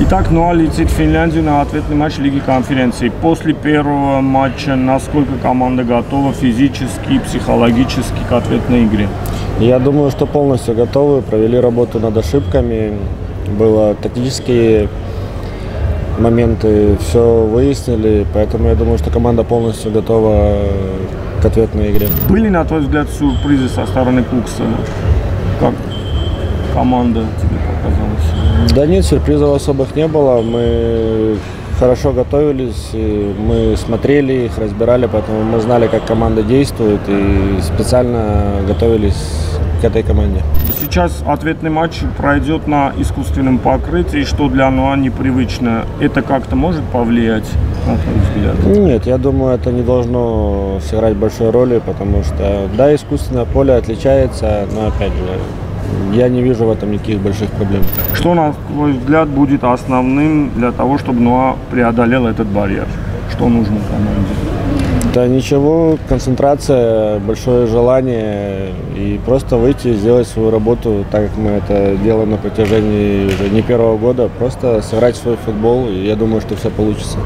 Итак, ну а летит в Финляндию на ответный матч Лиги конференции. После первого матча насколько команда готова физически, психологически к ответной игре? Я думаю, что полностью готовы. Провели работу над ошибками. Было тактические моменты, все выяснили. Поэтому я думаю, что команда полностью готова к ответной игре. Были, на твой взгляд, сюрпризы со стороны Кукса? Как команда тебе? Да нет, сюрпризов особых не было. Мы хорошо готовились, мы смотрели их, разбирали, поэтому мы знали, как команда действует и специально готовились к этой команде. Сейчас ответный матч пройдет на искусственном покрытии, что для Нуа непривычно. Это как-то может повлиять, на твой взгляд? Нет, я думаю, это не должно сыграть большой роли, потому что, да, искусственное поле отличается, но опять же, я не вижу в этом никаких больших проблем. Что, на твой взгляд, будет основным для того, чтобы Нуа преодолел этот барьер? Что нужно команде? Да ничего, концентрация, большое желание и просто выйти и сделать свою работу так, как мы это делаем на протяжении уже не первого года. Просто сыграть свой футбол, и я думаю, что все получится.